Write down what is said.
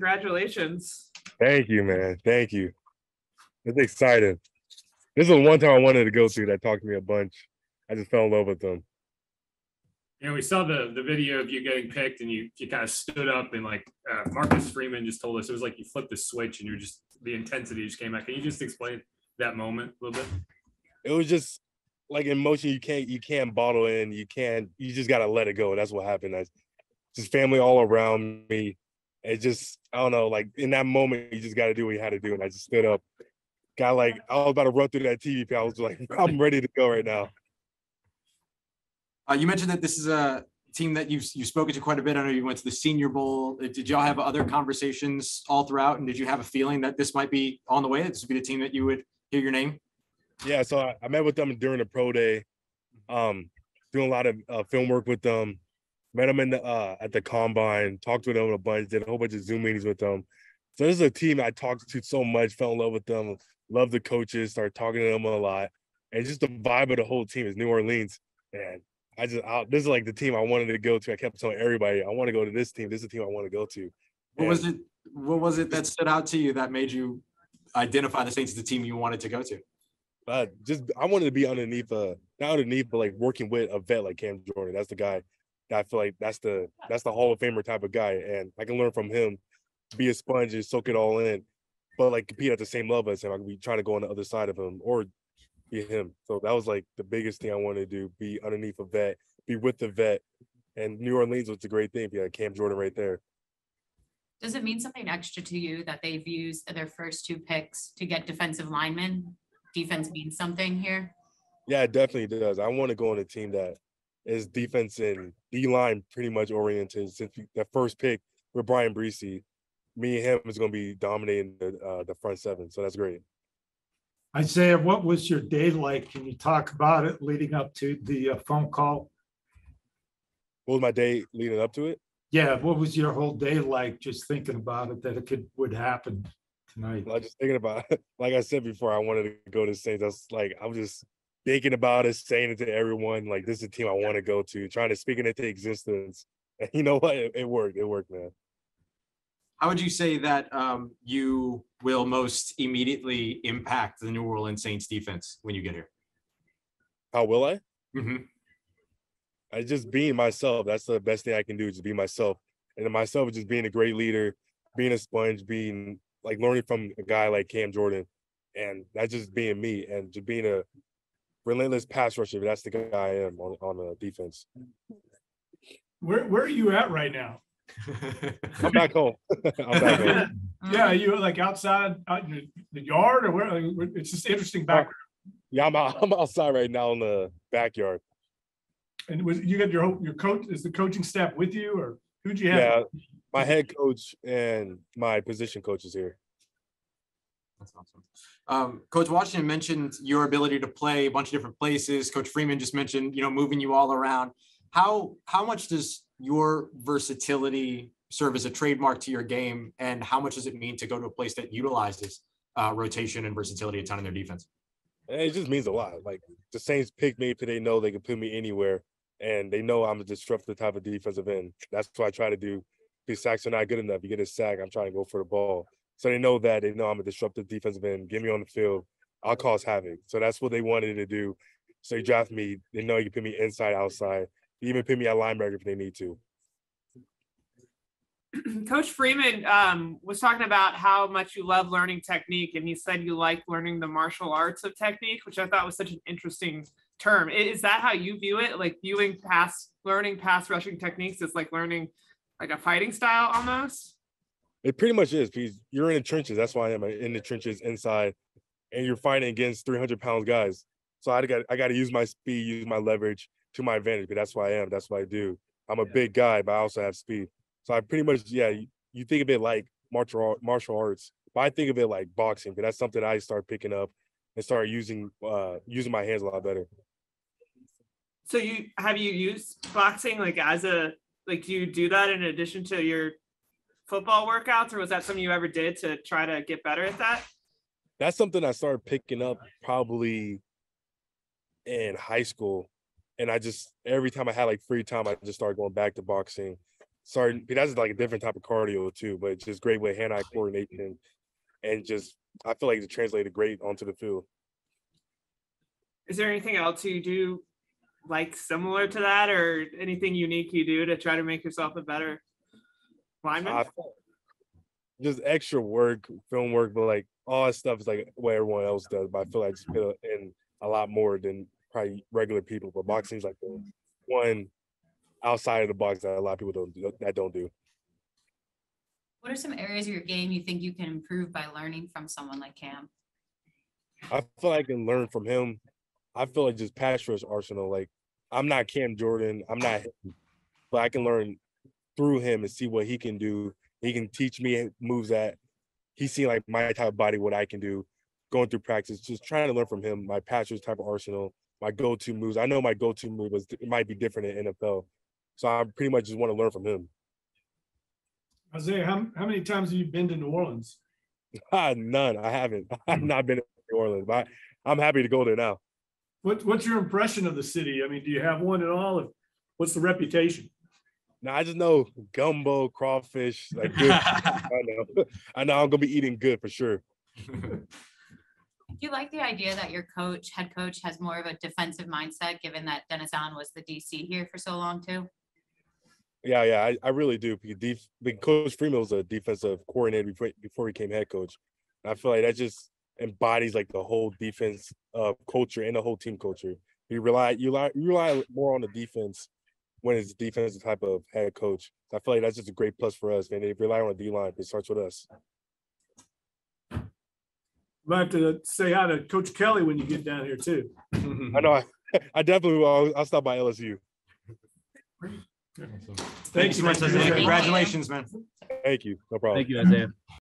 Congratulations. Thank you, man. Thank you. It's exciting. This is the one time I wanted to go to that talked to me a bunch. I just fell in love with them. Yeah, we saw the the video of you getting picked, and you you kind of stood up and like uh, Marcus Freeman just told us it was like you flipped the switch and you were just the intensity just came out. Can you just explain that moment a little bit? It was just like emotion you can't you can't bottle in. You can't you just gotta let it go. That's what happened. That's just family all around me. It just I don't know, like in that moment you just gotta do what you had to do. And I just stood up. Got like I was about to run through that TV. I was like, I'm ready to go right now. Uh, you mentioned that this is a team that you've you've spoken to quite a bit. I know you went to the Senior Bowl. Uh, Did y'all have other conversations all throughout? And did you have a feeling that this might be on the way? That This would be the team that you would hear your name? Yeah, so I, I met with them during the pro day, um, doing a lot of uh, film work with them. Met them in the uh, at the combine, talked with them a bunch, did a whole bunch of Zoom meetings with them. So this is a team I talked to so much, fell in love with them, love the coaches, started talking to them a lot, and just the vibe of the whole team is New Orleans. And I just I, this is like the team I wanted to go to. I kept telling everybody I want to go to this team. This is the team I want to go to. What was it? What was it that stood out to you that made you identify the Saints as the team you wanted to go to? uh, just I wanted to be underneath uh not underneath, but like working with a vet like Cam Jordan. That's the guy I feel like that's the that's the Hall of Famer type of guy, and I can learn from him, be a sponge and soak it all in, but like compete at the same level as him. I could be trying to go on the other side of him or be him. So that was like the biggest thing I wanted to do: be underneath a vet, be with the vet, and New Orleans was a great thing. Be like Cam Jordan right there. Does it mean something extra to you that they've used their first two picks to get defensive linemen? Defense means something here. Yeah, it definitely does. I want to go on a team that is defense and D line pretty much oriented. Since that first pick with Bryan Bresee, me and him is going to be dominating the uh, the front seven. So that's great. Isaiah, what was your day like? Can you talk about it leading up to the uh, phone call? What was my day leading up to it? Yeah, what was your whole day like? Just thinking about it that it could would happen tonight. I just thinking about it. Like I said before, I wanted to go to Saints. That's like I was just thinking about it, saying it to everyone. Like this is a team I want to go to, trying to speak it into existence. And you know what? It, it worked. It worked, man. How would you say that um, you will most immediately impact the New Orleans Saints defense when you get here? How will I? Mm-hmm. I just being myself. That's the best thing I can do. Just be myself, and myself is just being a great leader, being a sponge, being like learning from a guy like Cam Jordan, and that's just being me and just being a relentless pass rusher. That's the guy I am on on the defense. Where where are you at right now? I'm back home. I'm back home. Yeah, are you like outside out in the- the yard or where? like, It's just interesting background. Oh, yeah, I'm out, I'm outside right now in the backyard. And was you got your your coach? Is the coaching staff with you or who'd you have? Yeah, my head coach and my position coach is here. That's awesome. Um, Coach Washington mentioned your ability to play a bunch of different places. Coach Freeman just mentioned, you know, moving you all around. How how much does your versatility serve as a trademark to your game, and how much does it mean to go to a place that utilizes uh, rotation and versatility a ton in their defense? It just means a lot. Like the Saints picked me because they know they can put me anywhere, and they know I'm a disruptive type of defensive end. That's what I try to do. Because sacks are not good enough. You get a sack, I'm trying to go for the ball. So they know that. They know I'm a disruptive defensive end. Get me on the field, I'll cause havoc. So that's what they wanted to do. So they draft me. They know you can put me inside, outside. They Even put me at linebacker if they need to. Coach Freeman um, was talking about how much you love learning technique, and he said you like learning the martial arts of technique, which I thought was such an interesting term. Is that how you view it? Like viewing past learning past rushing techniques is like learning like a fighting style almost. It pretty much is because you're in the trenches. That's why I am in the trenches inside, and you're fighting against 300 pound guys. So I got I got to use my speed, use my leverage to my advantage. But that's why I am. That's what I do. I'm a big guy, but I also have speed. So I pretty much yeah. You, you think of it like martial martial arts, but I think of it like boxing. But that's something I start picking up and start using uh using my hands a lot better. So you have you used boxing like as a like do you do that in addition to your football workouts, or was that something you ever did to try to get better at that? that's something I started picking up probably in high school. And I just every time I had like free time, I just started going back to boxing. sorry, that's like a different type of cardio too, but it's just great with hand-eye coordination. And just, I feel like it translated great onto the field. Is there anything else you do like similar to that or anything unique you do to try to make yourself a better lineman? I Just extra work, film work, but like all that stuff is like what everyone else does, but I feel like I just put in a lot more than probably regular people, but boxing is like the one outside of the box that a lot of people don't do, that don't do. What are some areas of your game you think you can improve by learning from someone like Cam? I feel like I can learn from him. I feel like just pass rush arsenal. Like I'm not Cam Jordan, I'm not him, but I can learn through him and see what he can do. He can teach me moves that he's seen like my type of body, what I can do, going through practice, just trying to learn from him, my pass type of arsenal, my go-to moves. I know my go-to move was it might be different in NFL. So I pretty much just want to learn from him. Isaiah, how, how many times have you been to New Orleans? Ah, None. I haven't. I've not been to New Orleans, but I'm happy to go there now. What, what's your impression of the city? I mean, do you have one at all? Of What's the reputation? Now I just know gumbo, crawfish, like good. I know. I know I'm gonna be eating good for sure. Do you like the idea that your coach, head coach, has more of a defensive mindset, given that Dennis Allen was the DC here for so long too? Yeah, yeah, I, I really do. Because, def- Coach Freeman was a defensive coordinator before before he became head coach. And I feel like that just embodies like the whole defense uh, culture and the whole team culture. You rely you rely you rely more on the defense when it's defensive type of head coach. I feel like that's just a great plus for us, man. They rely on the D line. It starts with us. Might have to say hi to Coach Kelly when you get down here too. I know. I, I definitely will. I'll, I'll stop by LSU. Thank you so much, Isaiah. Isaiah. Congratulations, man. Thank you. No problem. Thank you, Isaiah.